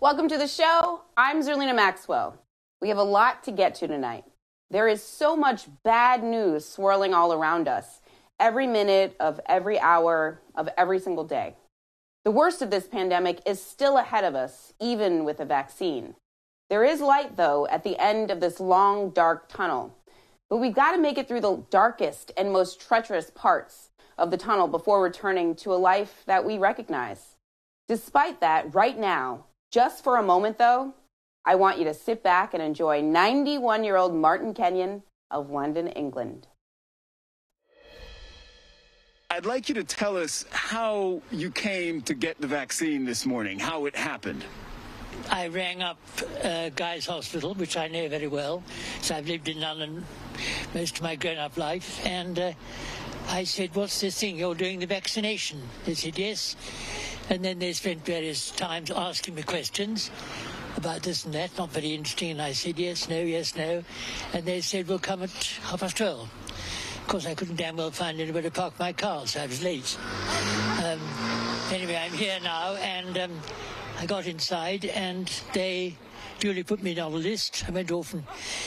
Welcome to the show. I'm Zerlina Maxwell. We have a lot to get to tonight. There is so much bad news swirling all around us, every minute of every hour of every single day. The worst of this pandemic is still ahead of us, even with a vaccine. There is light, though, at the end of this long, dark tunnel. But we've got to make it through the darkest and most treacherous parts of the tunnel before returning to a life that we recognize. Despite that, right now, just for a moment, though, I want you to sit back and enjoy 91 year old Martin Kenyon of London, England. I'd like you to tell us how you came to get the vaccine this morning, how it happened. I rang up uh, Guy's Hospital, which I know very well, so I've lived in London most of my grown up life, and uh, I said, What's this thing? You're doing the vaccination? They said, Yes. And then they spent various times asking me questions about this and that, not very interesting. And I said, yes, no, yes, no. And they said, we'll come at half past 12. Of course, I couldn't damn well find anywhere to park my car, so I was late. Um, anyway, I'm here now, and um, I got inside, and they duly put me on the list. I went off and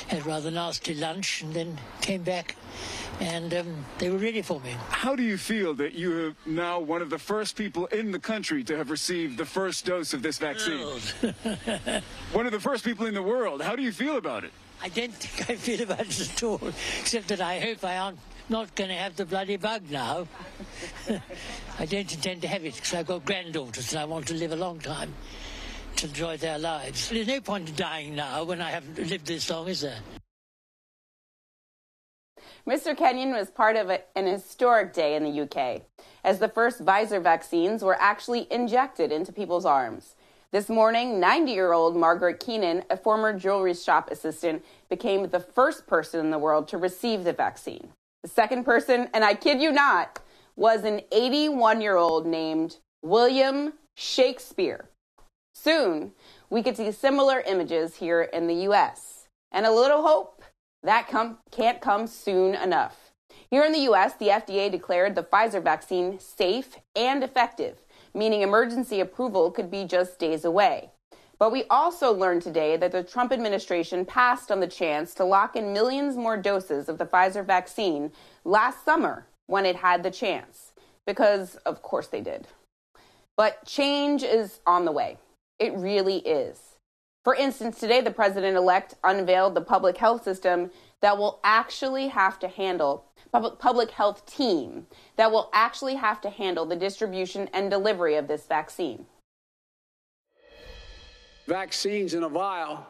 had a rather nasty lunch, and then came back and um, they were ready for me. How do you feel that you are now one of the first people in the country to have received the first dose of this vaccine? one of the first people in the world. How do you feel about it? I don't think I feel about it at all, except that I hope I aren't not going to have the bloody bug now. I don't intend to have it because I've got granddaughters and I want to live a long time to enjoy their lives. There's no point in dying now when I haven't lived this long, is there? Mr. Kenyon was part of a, an historic day in the UK, as the first Pfizer vaccines were actually injected into people's arms. This morning, 90 year old Margaret Keenan, a former jewelry shop assistant, became the first person in the world to receive the vaccine. The second person, and I kid you not, was an 81 year old named William Shakespeare. Soon, we could see similar images here in the US. And a little hope that com- can't come soon enough. Here in the US, the FDA declared the Pfizer vaccine safe and effective, meaning emergency approval could be just days away. But we also learned today that the Trump administration passed on the chance to lock in millions more doses of the Pfizer vaccine last summer when it had the chance. Because, of course, they did. But change is on the way. It really is. For instance, today the president elect unveiled the public health system that will actually have to handle public, health team that will actually have to handle the distribution and delivery of this vaccine. Vaccines in a vial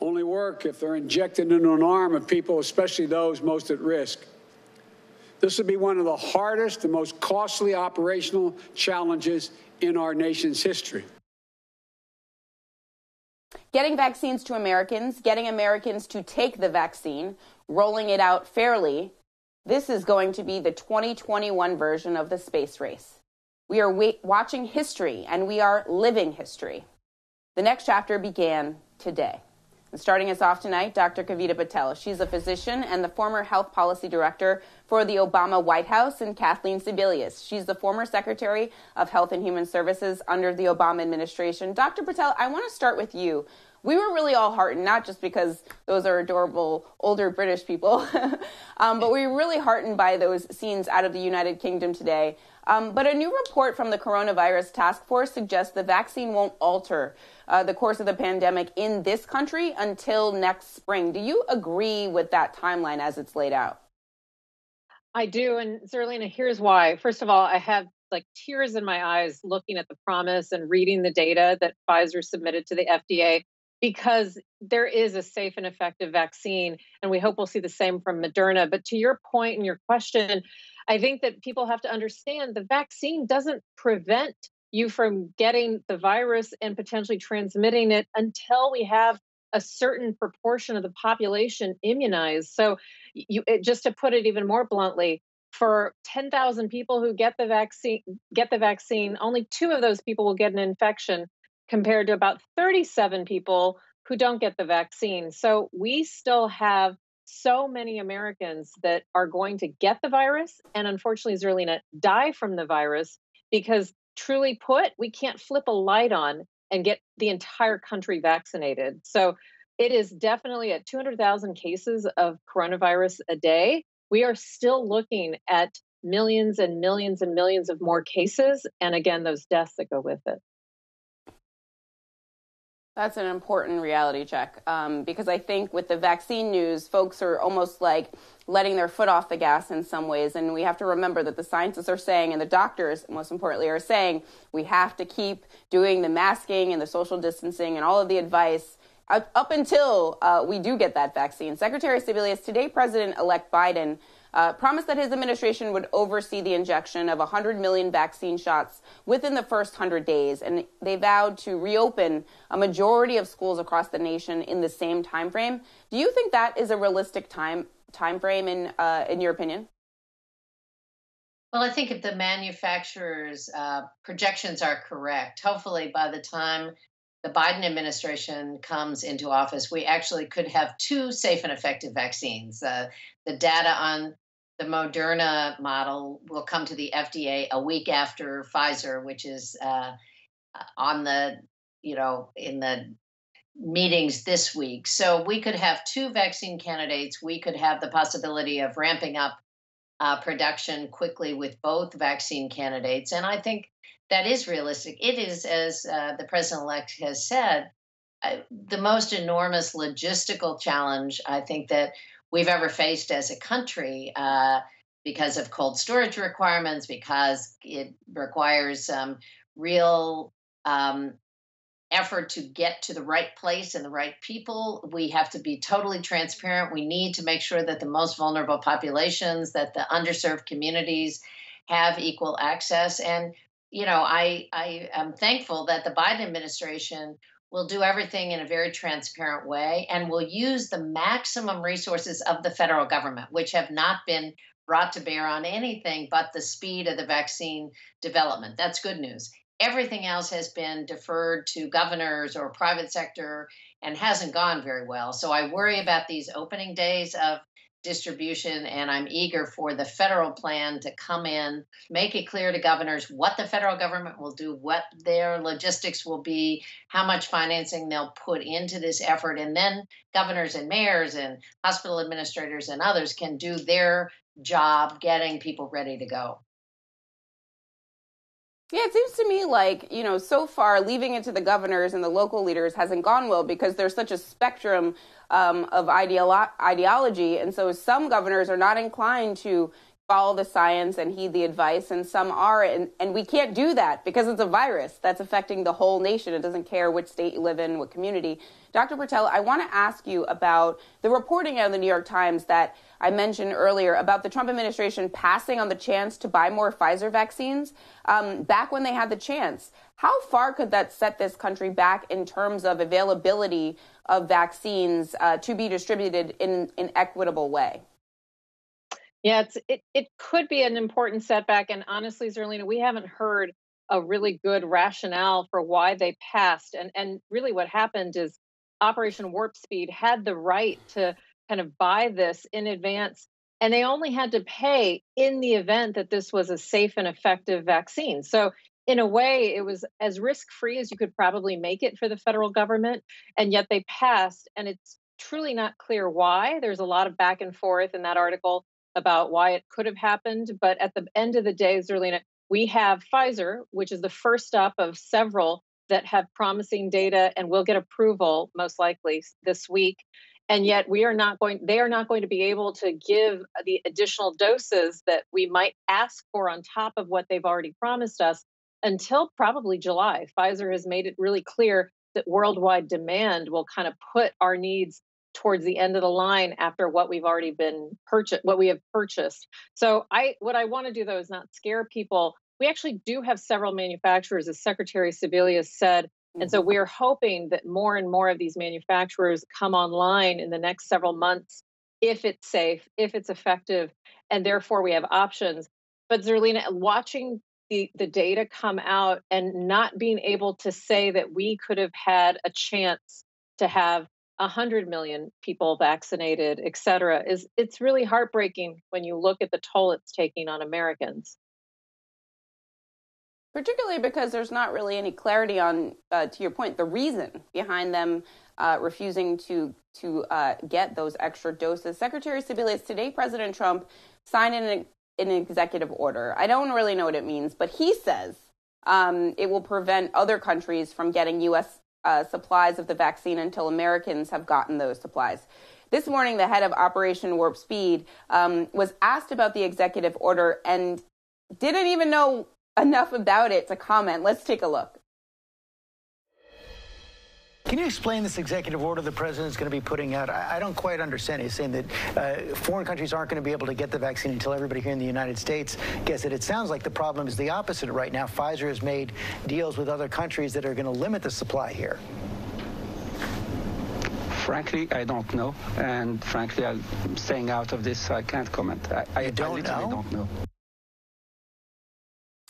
only work if they're injected into an arm of people, especially those most at risk. This will be one of the hardest and most costly operational challenges in our nation's history. Getting vaccines to Americans, getting Americans to take the vaccine, rolling it out fairly, this is going to be the 2021 version of the space race. We are wa- watching history and we are living history. The next chapter began today. And starting us off tonight, Dr. Kavita Patel. She's a physician and the former health policy director for the Obama White House, and Kathleen Sebelius. She's the former Secretary of Health and Human Services under the Obama administration. Dr. Patel, I want to start with you. We were really all heartened, not just because those are adorable older British people, um, but we were really heartened by those scenes out of the United Kingdom today. Um, but a new report from the Coronavirus Task Force suggests the vaccine won't alter uh, the course of the pandemic in this country until next spring. Do you agree with that timeline as it's laid out? I do. And Zerlina, here's why. First of all, I have like tears in my eyes looking at the promise and reading the data that Pfizer submitted to the FDA because there is a safe and effective vaccine. And we hope we'll see the same from Moderna. But to your point and your question, I think that people have to understand the vaccine doesn't prevent you from getting the virus and potentially transmitting it until we have a certain proportion of the population immunized. So, you it, just to put it even more bluntly, for 10,000 people who get the vaccine get the vaccine, only two of those people will get an infection compared to about 37 people who don't get the vaccine. So, we still have so many Americans that are going to get the virus and unfortunately, Zerlina, die from the virus because truly put, we can't flip a light on and get the entire country vaccinated. So it is definitely at 200,000 cases of coronavirus a day. We are still looking at millions and millions and millions of more cases. And again, those deaths that go with it. That's an important reality check um, because I think with the vaccine news, folks are almost like letting their foot off the gas in some ways. And we have to remember that the scientists are saying, and the doctors, most importantly, are saying, we have to keep doing the masking and the social distancing and all of the advice up until uh, we do get that vaccine. Secretary Sebelius, today, President elect Biden uh, promised that his administration would oversee the injection of 100 million vaccine shots within the first 100 days. And they vowed to reopen a majority of schools across the nation in the same time frame. Do you think that is a realistic time time frame in uh, in your opinion? Well, I think if the manufacturers' uh, projections are correct, hopefully by the time the Biden administration comes into office, we actually could have two safe and effective vaccines. Uh, the data on the Moderna model will come to the FDA a week after Pfizer, which is uh, on the, you know, in the meetings this week. So we could have two vaccine candidates. We could have the possibility of ramping up uh, production quickly with both vaccine candidates. And I think that is realistic. It is, as uh, the president elect has said, uh, the most enormous logistical challenge I think that we've ever faced as a country uh, because of cold storage requirements, because it requires um, real um, effort to get to the right place and the right people. We have to be totally transparent. We need to make sure that the most vulnerable populations, that the underserved communities have equal access. And you know, I I am thankful that the Biden administration will do everything in a very transparent way and we'll use the maximum resources of the federal government, which have not been brought to bear on anything but the speed of the vaccine development. That's good news. Everything else has been deferred to governors or private sector and hasn't gone very well. So I worry about these opening days of distribution, and I'm eager for the federal plan to come in, make it clear to governors what the federal government will do, what their logistics will be, how much financing they'll put into this effort, and then governors and mayors and hospital administrators and others can do their job getting people ready to go. Yeah, it seems to me like, you know, so far leaving it to the governors and the local leaders hasn't gone well because there's such a spectrum um, of ideolo- ideology. And so some governors are not inclined to follow the science and heed the advice, and some are. And, and we can't do that because it's a virus that's affecting the whole nation. It doesn't care which state you live in, what community. Dr. Patel, I want to ask you about the reporting out of the New York Times that I mentioned earlier about the Trump administration passing on the chance to buy more Pfizer vaccines um, back when they had the chance. How far could that set this country back in terms of availability of vaccines uh, to be distributed in an equitable way? Yeah, it's, it, it could be an important setback. And honestly, Zerlina, we haven't heard a really good rationale for why they passed. And, and really, what happened is Operation Warp Speed had the right to kind of buy this in advance. And they only had to pay in the event that this was a safe and effective vaccine. So in a way, it was as risk free as you could probably make it for the federal government. And yet they passed, and it's truly not clear why. There's a lot of back and forth in that article about why it could have happened. But at the end of the day, Zerlina, we have Pfizer, which is the first up of several that have promising data and will get approval most likely this week. And yet we are not going, they are not going to be able to give the additional doses that we might ask for on top of what they've already promised us until probably July. Pfizer has made it really clear that worldwide demand will kind of put our needs towards the end of the line after what we've already been purchased what we have purchased. So i what i want to do though is not scare people. We actually do have several manufacturers as secretary sebelius said and so mm-hmm. we're hoping that more and more of these manufacturers come online in the next several months if it's safe if it's effective and therefore we have options. But zerlina watching the, the data come out and not being able to say that we could have had a chance to have 100 million people vaccinated, et cetera, is it's really heartbreaking when you look at the toll it's taking on Americans. Particularly because there's not really any clarity on, uh, to your point, the reason behind them uh, refusing to to uh, get those extra doses. Secretary Sebelius, today President Trump signed an, an executive order. I don't really know what it means, but he says um, it will prevent other countries from getting U.S. Uh, supplies of the vaccine until Americans have gotten those supplies. This morning, the head of Operation Warp Speed um, was asked about the executive order and didn't even know enough about it to comment. Let's take a look. Can you explain this executive order the president is going to be putting out? I, I don't quite understand. He's saying that uh, foreign countries aren't going to be able to get the vaccine until everybody here in the United States gets it. It sounds like the problem is the opposite right now. Pfizer has made deals with other countries that are going to limit the supply here. Frankly, I don't know, and frankly, I'm staying out of this. So I can't comment. I, I, don't I know? don't know.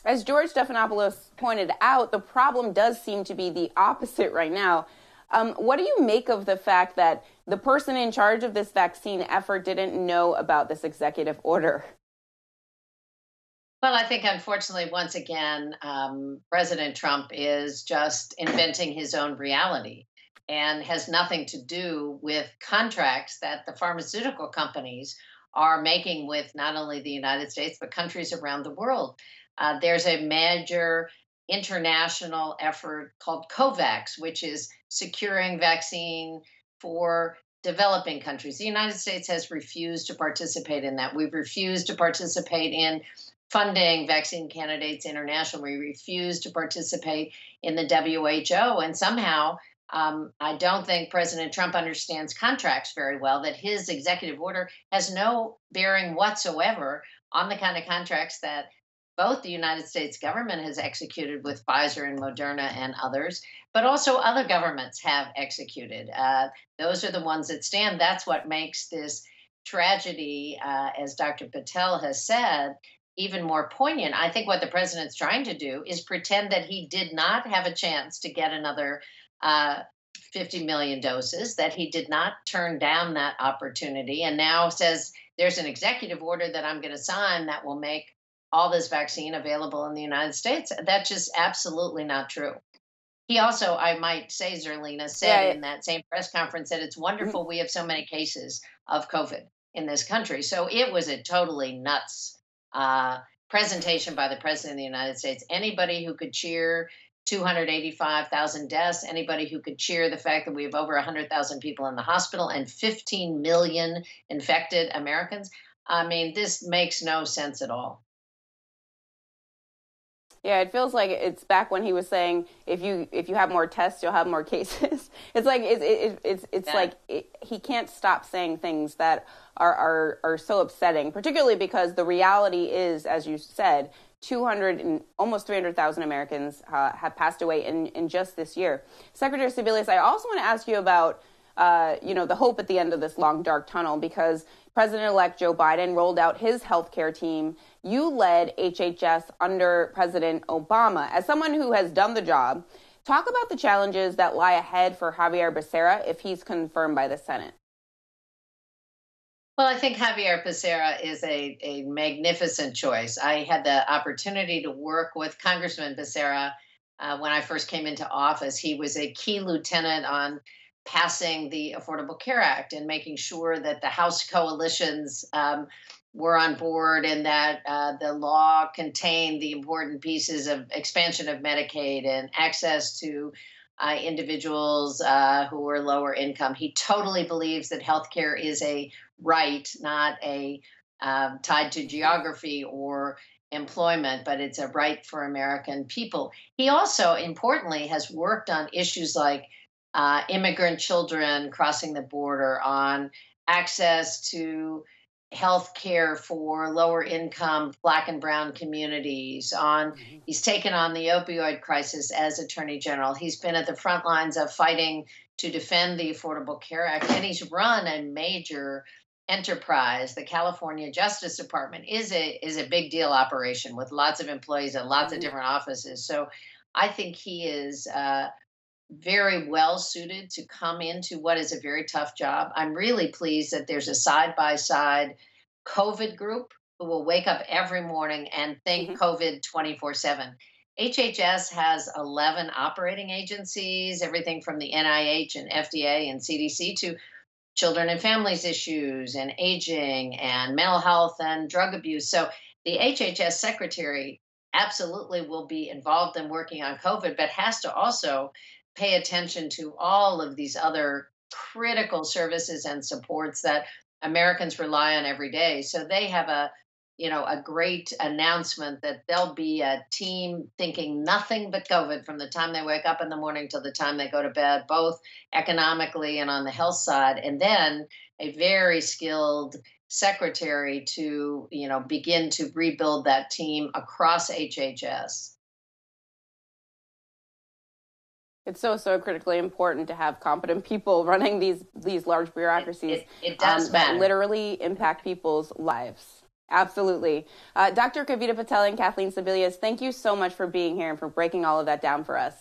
As George Stephanopoulos pointed out, the problem does seem to be the opposite right now. Um, what do you make of the fact that the person in charge of this vaccine effort didn't know about this executive order? Well, I think unfortunately, once again, um, President Trump is just inventing his own reality and has nothing to do with contracts that the pharmaceutical companies are making with not only the United States, but countries around the world. Uh, there's a major international effort called COVAX, which is securing vaccine for developing countries. The United States has refused to participate in that. We've refused to participate in funding vaccine candidates internationally. We refuse to participate in the WHO. And somehow, um, I don't think President Trump understands contracts very well, that his executive order has no bearing whatsoever on the kind of contracts that both the United States government has executed with Pfizer and Moderna and others, but also other governments have executed. Uh, those are the ones that stand. That's what makes this tragedy, uh, as Dr. Patel has said, even more poignant. I think what the president's trying to do is pretend that he did not have a chance to get another uh, 50 million doses, that he did not turn down that opportunity, and now says there's an executive order that I'm going to sign that will make all this vaccine available in the United States. That's just absolutely not true. He also, I might say, Zerlina said yeah, in that same press conference that it's wonderful mm-hmm. we have so many cases of COVID in this country. So it was a totally nuts uh, presentation by the President of the United States. Anybody who could cheer 285,000 deaths, anybody who could cheer the fact that we have over 100,000 people in the hospital and 15 million infected Americans. I mean, this makes no sense at all. Yeah, it feels like it's back when he was saying if you if you have more tests, you'll have more cases. it's like it's it, it's it's yeah. like it, he can't stop saying things that are, are are so upsetting, particularly because the reality is, as you said, 200 and almost 300,000 Americans uh, have passed away in in just this year. Secretary Sebelius, I also want to ask you about. Uh, you know the hope at the end of this long dark tunnel because President-elect Joe Biden rolled out his health care team you led HHS under President Obama. As someone who has done the job, talk about the challenges that lie ahead for Xavier Becerra if he's confirmed by the Senate. Well, I think Xavier Becerra is a, a magnificent choice. I had the opportunity to work with Congressman Becerra uh, when I first came into office. He was a key lieutenant on passing the Affordable Care Act and making sure that the House coalitions um, were on board and that uh, the law contained the important pieces of expansion of Medicaid and access to uh, individuals uh, who are lower income. He totally believes that healthcare is a right, not a um, tied to geography or employment, but it's a right for American people. He also, importantly, has worked on issues like uh, immigrant children crossing the border, on access to health care for lower income black and brown communities on mm-hmm. he's taken on the opioid crisis as attorney general he's been at the front lines of fighting to defend the affordable care act and he's run a major enterprise the california justice department is a is a big deal operation with lots of employees and lots mm-hmm. of different offices so i think he is uh, very well suited to come into what is a very tough job. I'm really pleased that there's a side by side COVID group who will wake up every morning and think mm-hmm. COVID 24 7. HHS has 11 operating agencies, everything from the NIH and FDA and CDC to children and families issues and aging and mental health and drug abuse. So the HHS secretary absolutely will be involved in working on COVID, but has to also pay attention to all of these other critical services and supports that Americans rely on every day. So they have a you know a great announcement that there'll be a team thinking nothing but covid from the time they wake up in the morning till the time they go to bed both economically and on the health side and then a very skilled secretary to you know begin to rebuild that team across hhs it's so so critically important to have competent people running these these large bureaucracies it, it, it does um, that literally impact people's lives Absolutely. Uh, Dr. Kavita Patel and Kathleen Sebelius, thank you so much for being here and for breaking all of that down for us.